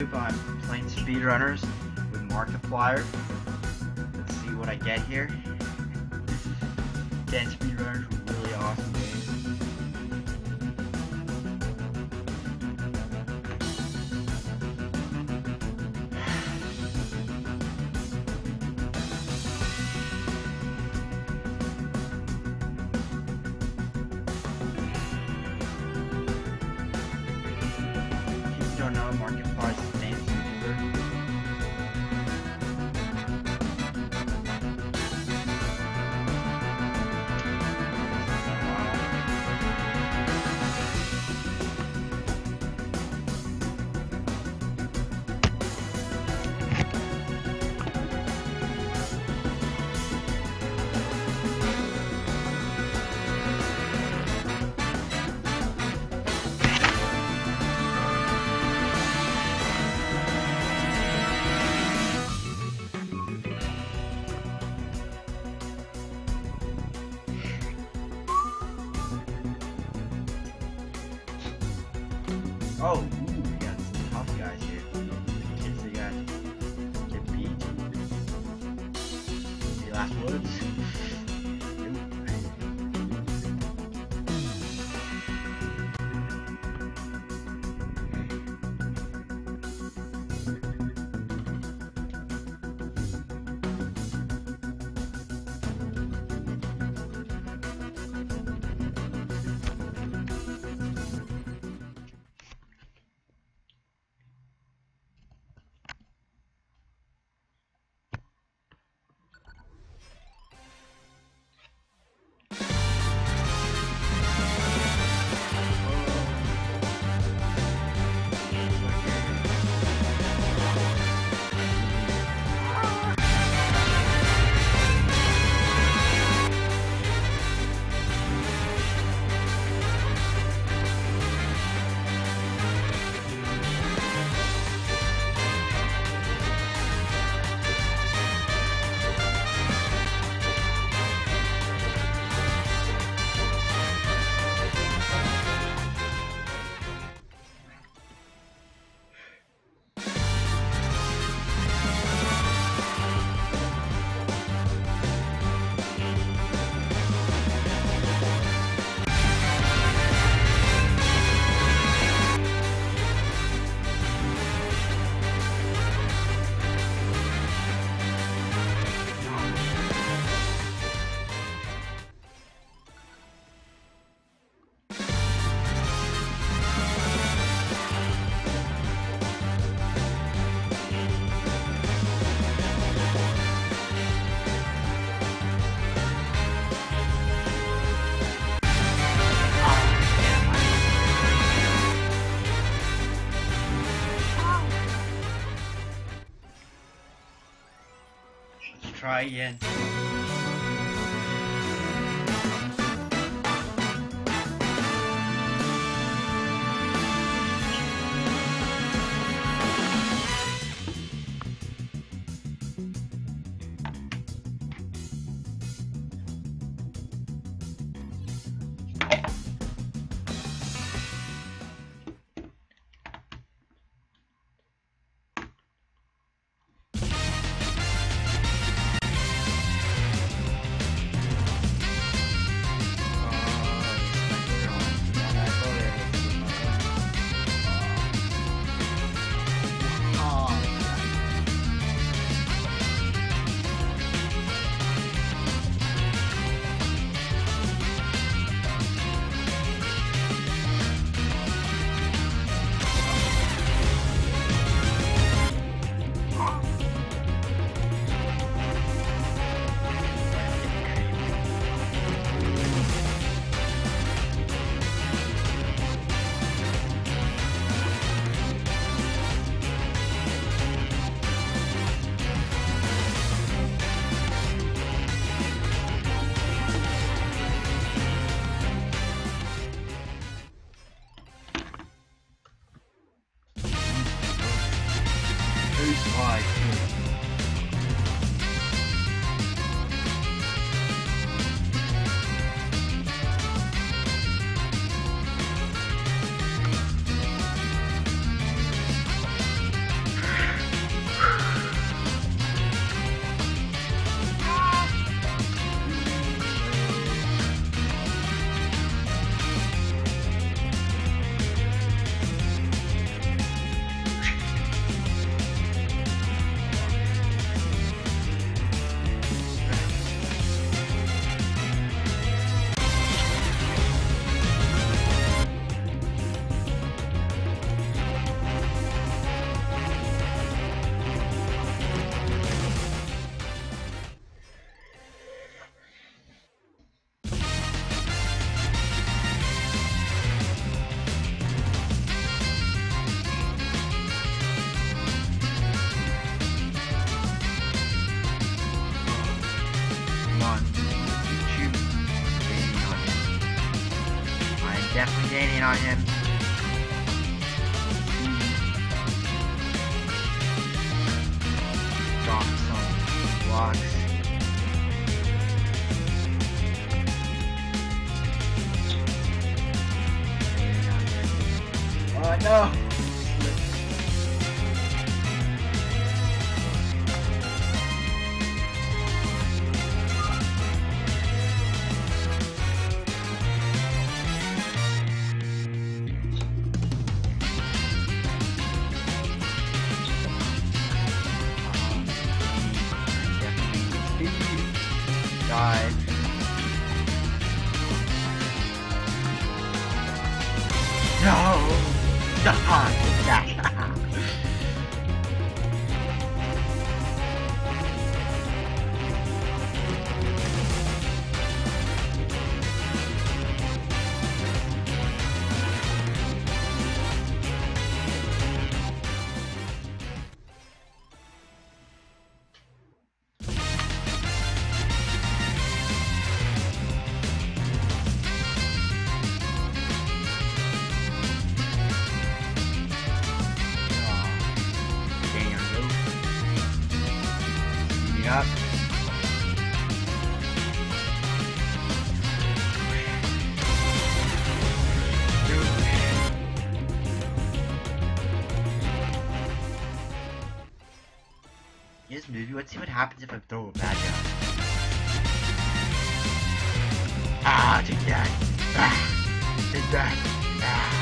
I'm playing speedrunners with Markiplier. Let's see what I get here. Again, speedrunners really awesome Oh, ooh, we got some tough guys here. Kids that got get beat. Any last words? Let's try on him. Die. Speed up. This movie, let's see what happens if I throw a bad guy. Ah, take that. Ah, take that. Ah.